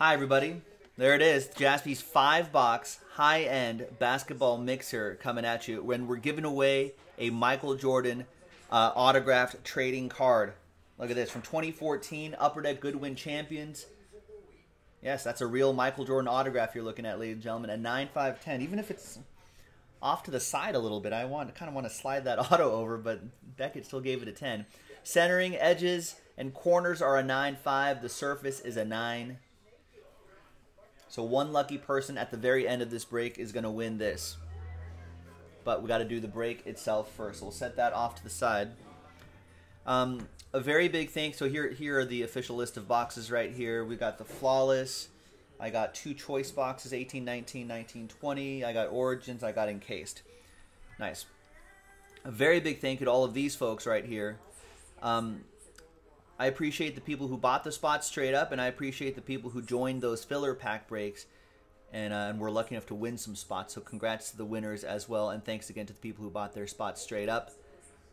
Hi, everybody. There it is. Jaspy's five box high end basketball mixer coming at you when we're giving away a Michael Jordan uh, autographed trading card. Look at this from 2014 Upper Deck Goodwin Champions. Yes, that's a real Michael Jordan autograph you're looking at, ladies and gentlemen. A 9.510. Even if it's off to the side a little bit, I want kind of want to slide that auto over, but Beckett still gave it a 10. Centering, edges, and corners are a 9 5. The surface is a 9. So one lucky person at the very end of this break is going to win this. But we got to do the break itself first. We'll set that off to the side. Um, a very big thanks. So here, here are the official list of boxes right here. We got the flawless. I got two choice boxes, 18, 19, 19, 20. I got origins. I got encased. Nice. A very big thank you to all of these folks right here. Um, I appreciate the people who bought the spots straight up, and I appreciate the people who joined those filler pack breaks and, uh, and were lucky enough to win some spots. So congrats to the winners as well, and thanks again to the people who bought their spots straight up.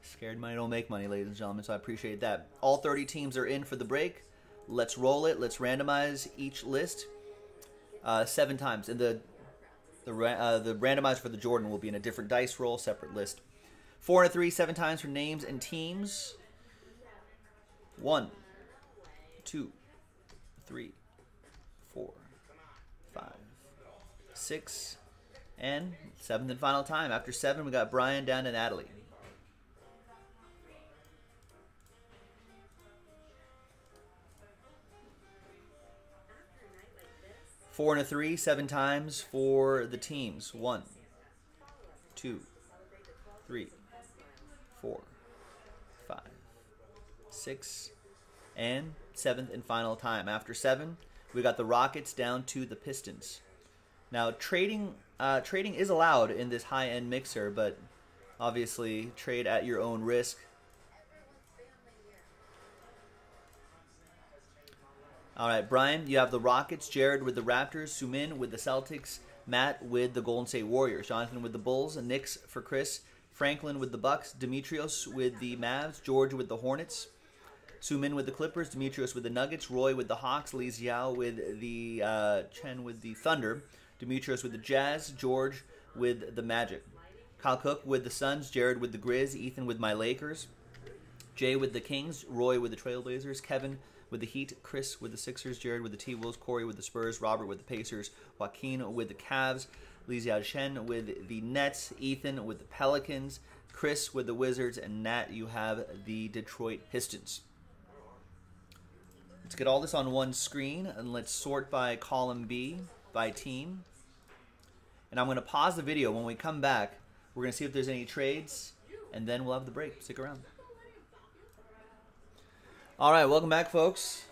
Scared money don't make money, ladies and gentlemen, so I appreciate that. All 30 teams are in for the break. Let's roll it. Let's randomize each list uh, seven times. And the the uh, the randomizer for the Jordan will be in a different dice roll, separate list. Four and a three, seven times for names and teams. One, two, three, four, five, six, and seventh and final time. After seven, we got Brian down to Natalie. Four and a three, seven times for the teams. One, two, three, four, five, six, and seventh and final time. After seven, we got the Rockets down to the Pistons. Now, trading uh, trading is allowed in this high end mixer, but obviously trade at your own risk. All right, Brian, you have the Rockets, Jared with the Raptors, Sumin with the Celtics, Matt with the Golden State Warriors, Jonathan with the Bulls, Knicks for Chris, Franklin with the Bucks, Demetrios with the Mavs, George with the Hornets, Sumin with the Clippers, Demetrios with the Nuggets, Roy with the Hawks, Li Xiao with the uh, Chen with the Thunder, Demetrios with the Jazz, George with the Magic, Kyle Cook with the Suns, Jared with the Grizz, Ethan with my Lakers, Jay with the Kings, Roy with the Trailblazers, Kevin with the Heat, Chris with the Sixers, Jared with the T Wolves, Corey with the Spurs, Robert with the Pacers, Joaquin with the Cavs, Li Xiaoshen with the Nets, Ethan with the Pelicans, Chris with the Wizards, and Nat, you have the Detroit Pistons. Let's get all this on one screen and let's sort by column B, by team. And I'm going to pause the video. When we come back, we're going to see if there's any trades, and then we'll have the break. Stick around. All right, welcome back, folks.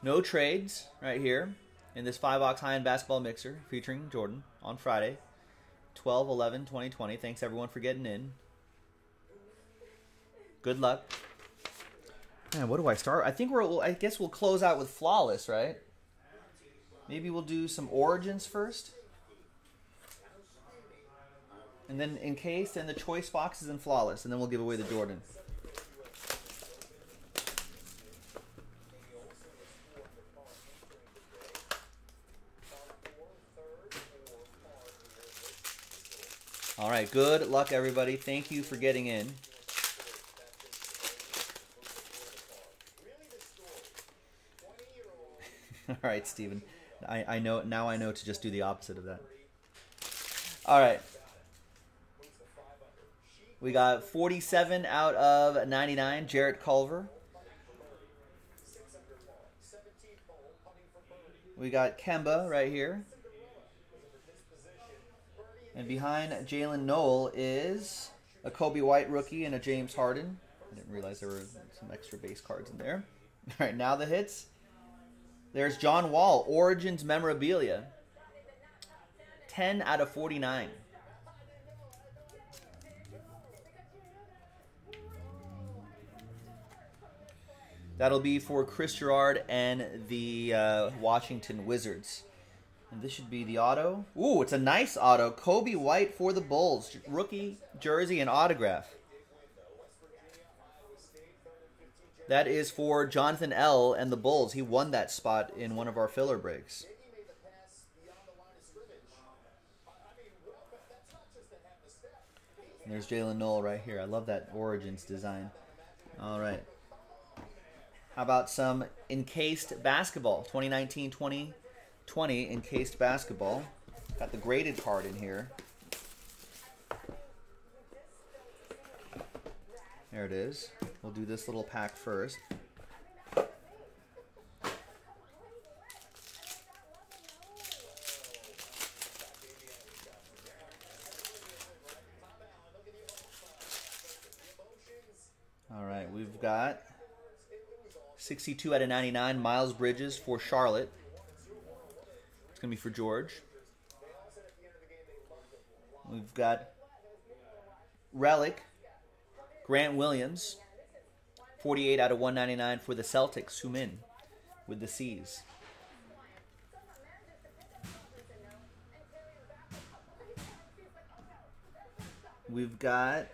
No trades right here in this five box high end basketball mixer featuring Jordan on Friday, 12 11 2020. Thanks everyone for getting in. Good luck. Man, what do I start? I think we're. I guess we'll close out with flawless, right? Maybe we'll do some origins first, and then encased, and the choice boxes and flawless, and then we'll give away the Jordan. All right, good luck, everybody. Thank you for getting in. All right, Steven. I, I know now I know to just do the opposite of that. All right. We got 47 out of 99, Jarrett Culver. We got Kemba right here. And behind Jaylen Nowell is a Coby White rookie and a James Harden. I didn't realize there were some extra base cards in there. All right, now the hits. There's John Wall, Origins memorabilia. 10 out of 49. That'll be for Chris Gerard and the uh, Washington Wizards. And this should be the auto. Ooh, it's a nice auto. Coby White for the Bulls. Rookie, jersey, and autograph. That is for Jonathan L. and the Bulls. He won that spot in one of our filler breaks. There's Jaylen Nowell right here. I love that Origins design. All right. How about some encased basketball? 2019-2020 encased basketball. Got the graded card in here. There it is. We'll do this little pack first. All right, we've got 62 out of 99, Miles Bridges for Charlotte. It's going to be for George. We've got Relic, Grant Williams, 48 out of 199 for the Celtics, Sumin with the C's. We've got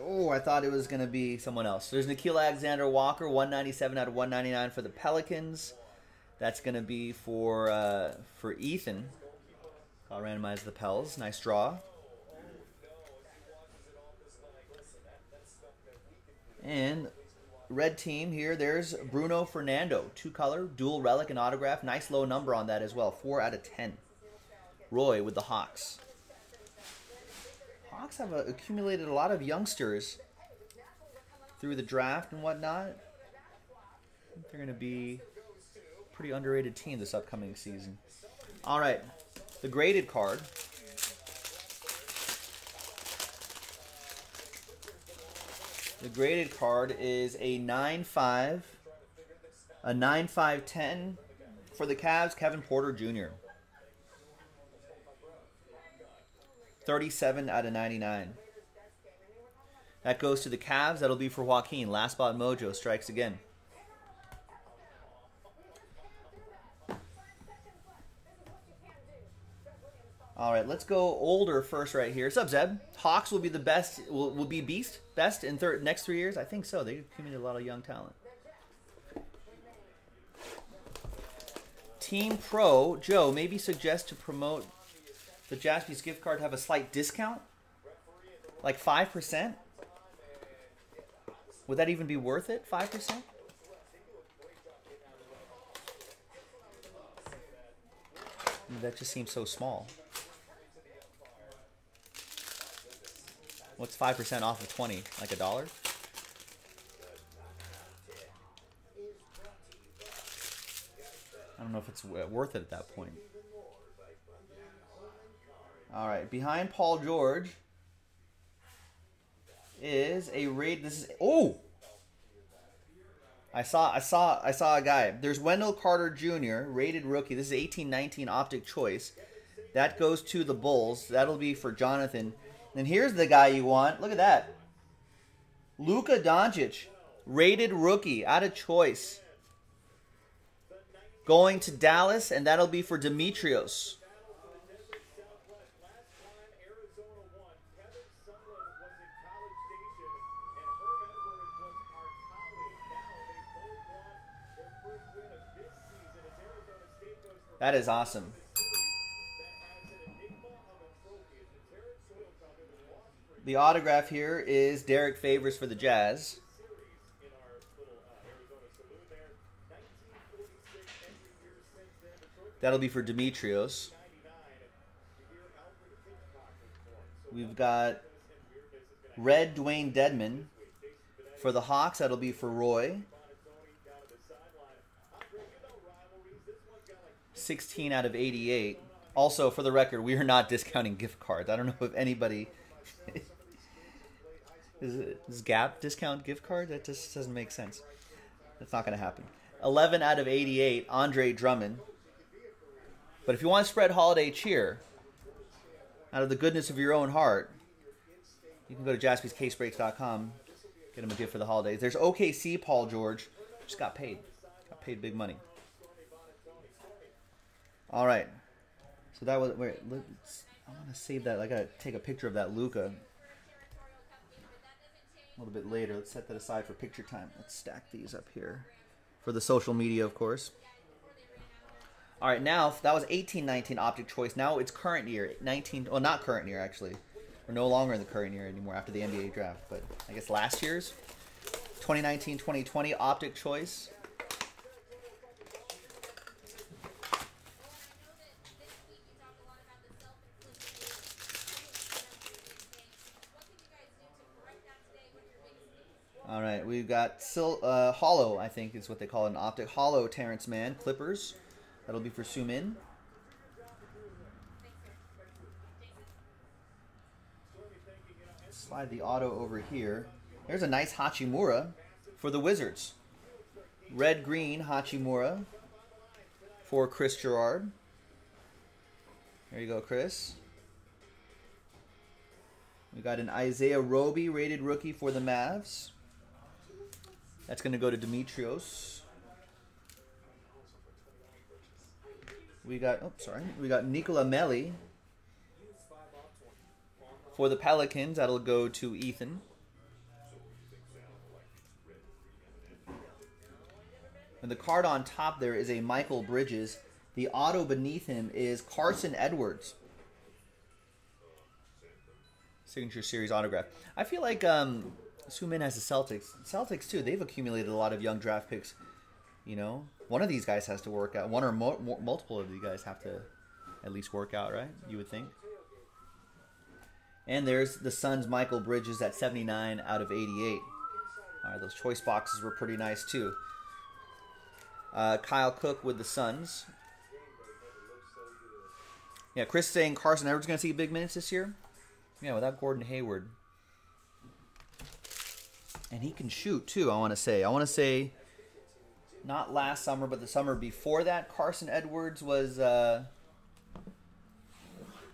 Oh, I thought it was going to be someone else. There's Nickeil Alexander Walker, 197 out of 199 for the Pelicans. That's going to be for uh, for Ethan. I'll randomize the Pels. Nice draw. And red team here, there's Bruno Fernando. Two color, dual relic and autograph. Nice low number on that as well. 4 out of 10. Roy with the Hawks. Hawks have uh, accumulated a lot of youngsters through the draft and whatnot. they're going to be pretty underrated team this upcoming season. All right, the graded card. The graded card is a 9-5, a 9-5-10 for the Cavs, Kevin Porter Jr. 37 out of 99. That goes to the Cavs. That'll be for Joaquin. Last spot mojo strikes again. All right, let's go older first right here. What's Zeb? Hawks will be the best, will, will be beast, best in third next three years? I think so. They accumulated a lot of young talent. Team Pro, Joe, maybe suggest to promote the Jaspy's gift card to have a slight discount? Like 5%? Would that even be worth it? 5%? That just seems so small. What's 5% off of 20? Like a dollar? I don't know if it's worth it at that point. All right, behind Paul George is a raid. This is oh. I saw I saw I saw a guy. There's Wendell Carter Jr. rated rookie. This is 1819 optic choice. That goes to the Bulls. That'll be for Jonathan. And here's the guy you want. Look at that. Luka Doncic, rated rookie out of choice. Going to Dallas, and that'll be for Demetrios. That is awesome. The autograph here is Derrick Favors for the Jazz. That'll be for Demetrios. We've got red Dewayne Dedmon. For the Hawks, that'll be for Roy. 16 out of 88. Also, for the record, we are not discounting gift cards. I don't know if anybody is, Gap discount gift card. That just doesn't make sense. That's not going to happen. 11 out of 88, Andre Drummond. But if you want to spread holiday cheer out of the goodness of your own heart, you can go to jaspyscasebreaks.com, get him a gift for the holidays. There's OKC Paul George, just got paid, got paid big money. All right. So that was wait. I want to save that. I gotta take a picture of that Luka. A little bit later. Let's set that aside for picture time. Let's stack these up here for the social media, of course. All right, now that was 18-19 optic choice. Now it's current year, 19. Well, not current year actually. We're no longer in the current year anymore after the NBA draft, but I guess last year's 2019-2020 optic choice. All right, we've got sil- uh, hollow. I think is what they call it, an optic hollow. Terance Mann, Clippers. That'll be for Sumin. Slide the auto over here. There's a nice Hachimura for the Wizards. Red green Hachimura for Chris Gerard. There you go, Chris. We got an Isaiah Roby rated rookie for the Mavs. That's going to go to Demetrios. We got, oh, sorry. We got Nicolò Melli. For the Pelicans, that'll go to Ethan. And the card on top there is a Mikal Bridges. The auto beneath him is Carson Edwards. Signature Series autograph. I feel like um, Sumin has the Celtics. Celtics, too, they've accumulated a lot of young draft picks. You know, one of these guys has to work out. One or mo- mo- multiple of these guys have to at least work out, right? You would think. And there's the Suns' Mikal Bridges at 79 out of 88. All right, those choice boxes were pretty nice too. Uh, Kyle Cook with the Suns. Yeah, Chris saying Carson Edwards going to see big minutes this year. Yeah, without Gordon Hayward. And he can shoot too, I want to say. I want to say not last summer, but the summer before that, Carson Edwards was uh,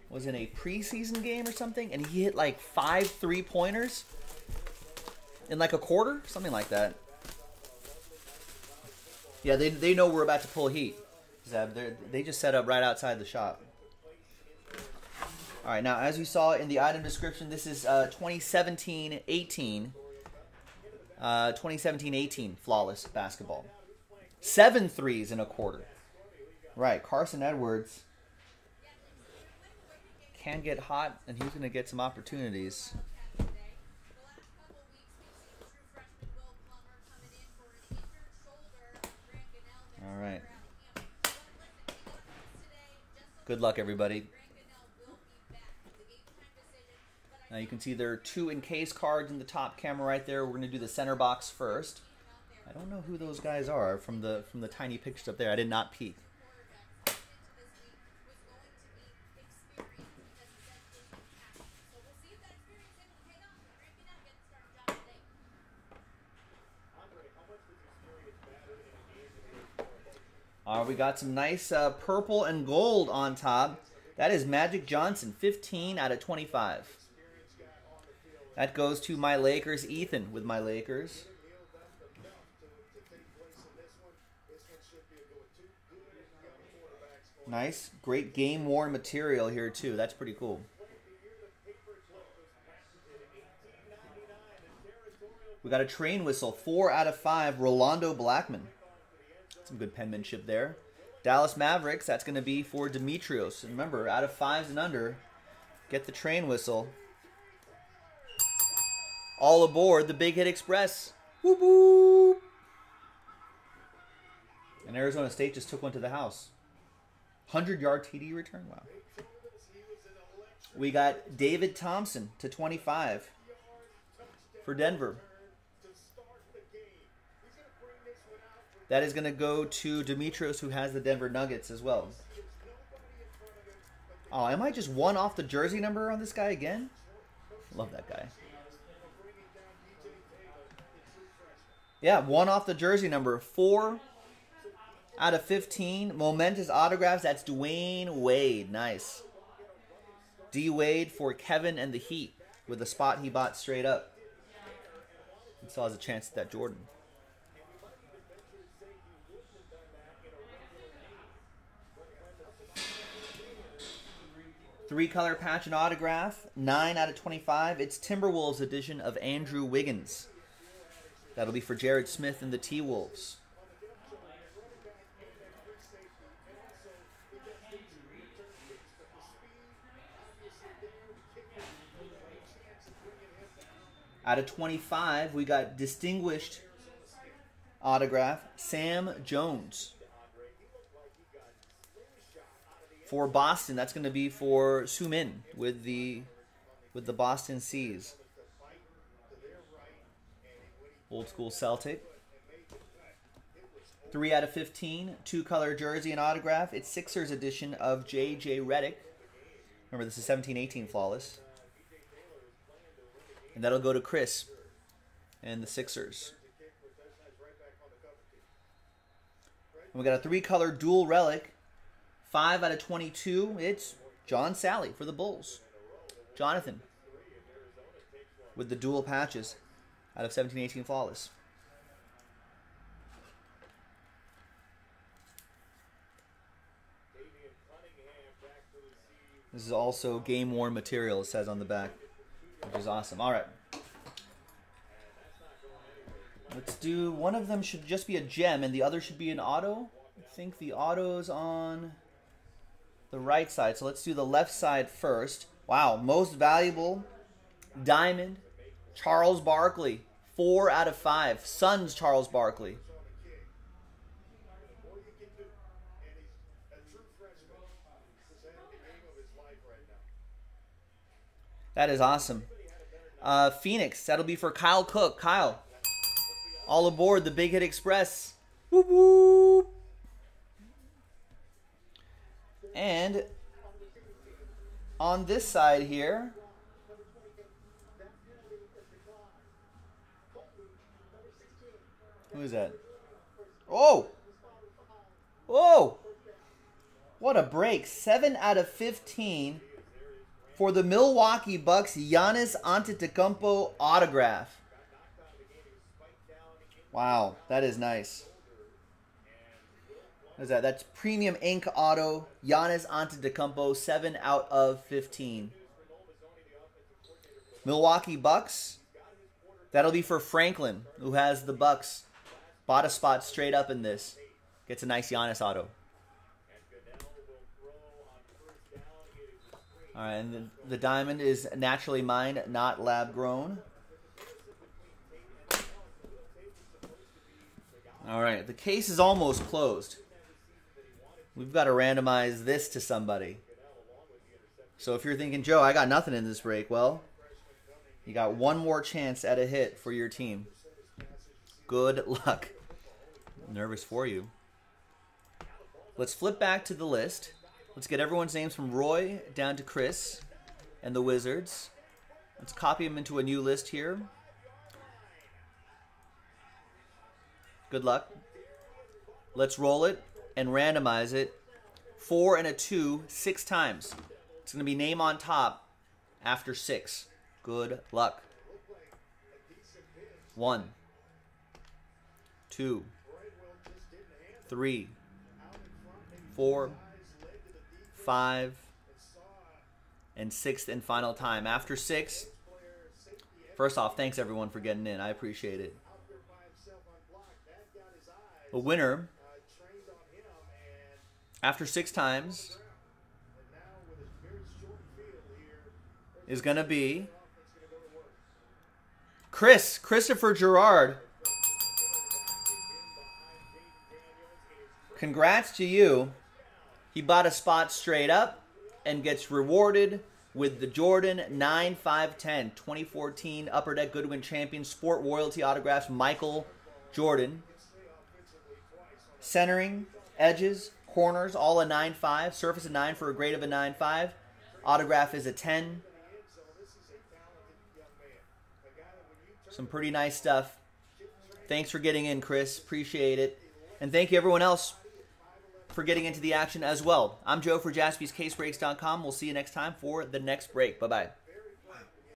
was in a preseason game or something, and he hit like five three pointers in like a quarter, something like that. Yeah, they, they know we're about to pull heat. Zeb, they just set up right outside the shop. All right, now as you saw in the item description, this is uh, 2017-18. Uh, Uh, 2017-18 flawless basketball. Seven threes in a quarter. Right, Carson Edwards can get hot, and he's going to get some opportunities. All right. Good luck, everybody. Now you can see there are two encased cards in the top camera right there. We're going to do the center box first. I don't know who those guys are from the from the tiny pictures up there. I did not peek. Uh, we got some nice uh, purple and gold on top. That is Magic Johnson, 15 out of 25. That goes to my Lakers, Ethan, with my Lakers. Nice. Great game worn material here, too. That's pretty cool. We got a train whistle. Four out of five. Rolando Blackman. Some good penmanship there. Dallas Mavericks. That's going to be for Demetrios. Remember, out of fives and under, get the train whistle. All aboard the Big Hit Express. Whoop whoop. And Arizona State just took one to the house. 100 yard TD return. Wow. We got David Thompson to 25 for Denver. That is going to go to Demetrios, who has the Denver Nuggets as well. Oh, am I just one off the jersey number on this guy again? Love that guy. Yeah, one off the jersey number. Four out of 15. Momentous autographs. That's Dwyane Wade. Nice. D Wade for Kevin and the Heat with a spot he bought straight up. He still has a chance at that Jordan. Three color patch and autograph, 9 out of 25. It's Timberwolves edition of Andrew Wiggins. That'll be for Jared Smith and the T Wolves. Out of 25, we got distinguished autograph Sam Jones. For Boston, that's going to be for Sumin with the with the Boston C's. Old school Celtic. 3 out of 15, two color jersey and autograph. It's Sixers edition of JJ Redick. Remember, this is 17 18 flawless. And that'll go to Chris and the Sixers. And we got a three color dual relic. 5 out of 22. It's John Salley for the Bulls. Jonathan with the dual patches out of 1718 Flawless. This is also game worn material, it says on the back, which is awesome. All right. Let's do one of them should just be a gem and the other should be an auto. I think the auto's on the right side. So let's do the left side first. Wow, most valuable diamond Charles Barkley. Four out of five. Suns Charles Barkley. That is awesome. Uh, Phoenix, that'll be for Kyle Cook. Kyle, all aboard the Big Hit Express. Whoop. And on this side here, who is that? Oh! Oh! What a break. 7 out of 15 for the Milwaukee Bucks Giannis Antetokounmpo autograph. Wow, that is nice. What is that? That's premium ink auto. Giannis Antetokounmpo, 7 out of 15. Milwaukee Bucks. That'll be for Franklin, who has the Bucks. Bought a spot straight up in this. Gets a nice Giannis auto. All right, and the, the diamond is naturally mined, not lab grown. All right, the case is almost closed. We've got to randomize this to somebody. So if you're thinking, Joe, I got nothing in this break, well, you got one more chance at a hit for your team. Good luck. Nervous for you. Let's flip back to the list. Let's get everyone's names from Roy down to Chris and the Wizards. Let's copy them into a new list here. Good luck. Let's roll it and randomize it. Four and a two, six times. It's going to be name on top after six. Good luck. One, two, three, four, five, and sixth and final time. After six, first off, thanks everyone for getting in. I appreciate it. The winner after six times is going to be Chris, Christopher Gerard. Congrats to you. He bought a spot straight up and gets rewarded with the Jordan 9510 2014 Upper Deck Goodwin Champion Sport Royalty Autographs Michael Jordan. Centering, edges, Corners, all a 9.5. Surface a 9 for a grade of a 9.5. Autograph is a 10. Some pretty nice stuff. Thanks for getting in, Chris. Appreciate it. And thank you, everyone else, for getting into the action as well. I'm Joe for jaspyscasebreaks.com. We'll see you next time for the next break. Bye bye.